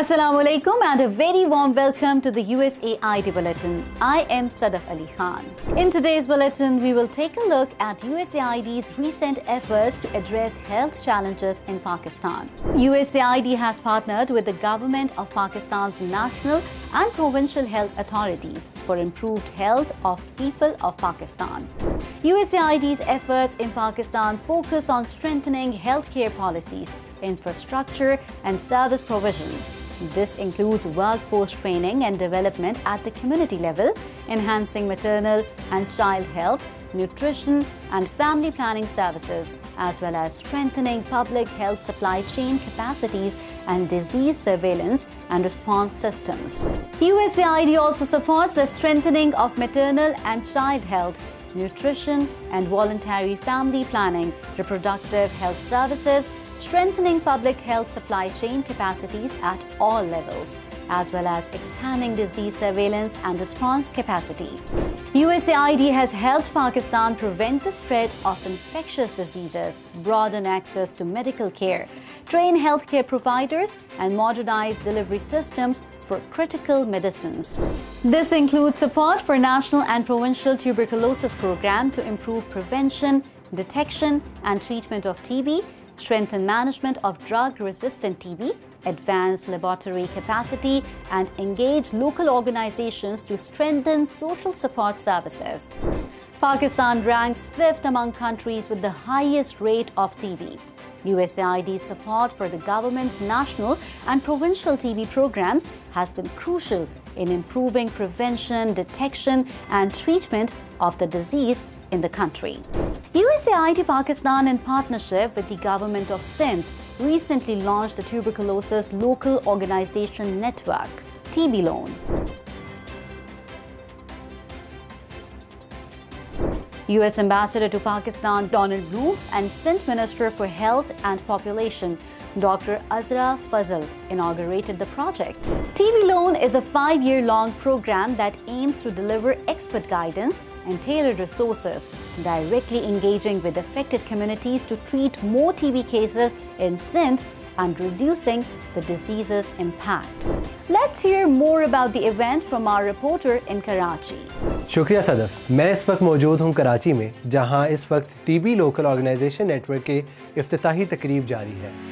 Assalamu alaikum and a very warm welcome to the USAID Bulletin. I am Sadaf Ali Khan. In today's bulletin, we will take a look at USAID's recent efforts to address health challenges in Pakistan. USAID has partnered with the government of Pakistan's national and provincial health authorities for improved health of people of Pakistan. USAID's efforts in Pakistan focus on strengthening healthcare policies, infrastructure, and service provision. This includes workforce training and development at the community level, enhancing maternal and child health, nutrition, and family planning services, as well as strengthening public health supply chain capacities and disease surveillance and response systems. USAID also supports the strengthening of maternal and child health nutrition and voluntary family planning, reproductive health services, strengthening public health supply chain capacities at all levels, as well as expanding disease surveillance and response capacity. USAID has helped Pakistan prevent the spread of infectious diseases, broaden access to medical care, train healthcare providers, and modernize delivery systems for critical medicines. This includes support for national and provincial tuberculosis program to improve prevention, detection, and treatment of TB, strengthen management of drug-resistant TB, advance laboratory capacity, and engage local organizations to strengthen social support services. Pakistan ranks fifth among countries with the highest rate of TB. USAID's support for the government's national and provincial TB programs has been crucial in improving prevention, detection, and treatment of the disease in the country. USAID Pakistan, in partnership with the government of Sindh, recently launched the Tuberculosis Local Organization Network, TB LON. US Ambassador to Pakistan Donald Blome and Sindh Minister for Health and Population Dr. Azra Fazal inaugurated the project. TB LON is a five year long program that aims to deliver expert guidance and tailored resources, directly engaging with affected communities to treat more TB cases in Sindh and reducing the disease's impact. Let's hear more about the event from our reporter in Karachi. शुक्रिया सदफ मैं इस वक्त मौजूद हूँ कराची में जहाँ इस वक्त टीबी लोकल ऑर्गेनाइजेशन नेटवर्क के इफ्तिताही तकरीब जारी है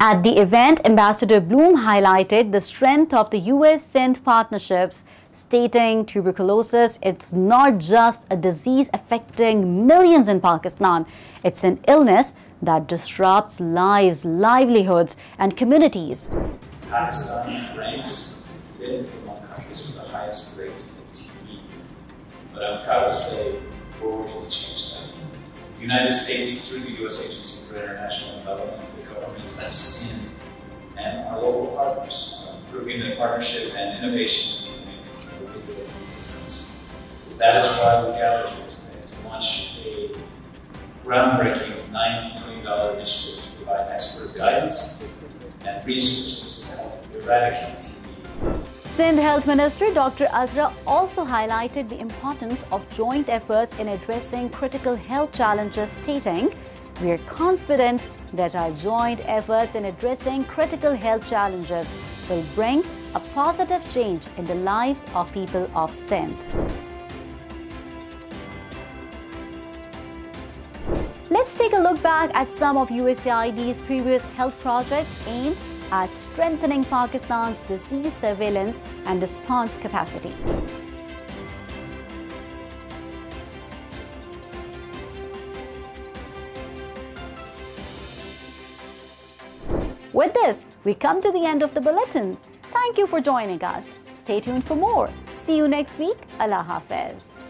At the event, Ambassador Blome highlighted the strength of the US Sindh partnerships, stating tuberculosis it's not just a disease affecting millions in Pakistan, it's an illness that disrupts lives, livelihoods, and communities. Pakistan ranks fifth among countries with the highest rates of TB. But I'm proud to say change that. United States, through the U.S. Agency for International Development, the government of Sindh, and our local partners, are proving that partnership and innovation can make a really big difference. That is why we gathered here today to launch a groundbreaking $9 million initiative to provide expert guidance and resources to help eradicate. Sindh Health Minister Dr. Azra also highlighted the importance of joint efforts in addressing critical health challenges, stating, We are confident that our joint efforts in addressing critical health challenges will bring a positive change in the lives of people of Sindh. Let's take a look back at some of USAID's previous health projects aimed at strengthening Pakistan's disease surveillance and response capacity. With this, we come to the end of the bulletin. Thank you for joining us. Stay tuned for more. See you next week. Allah Hafiz.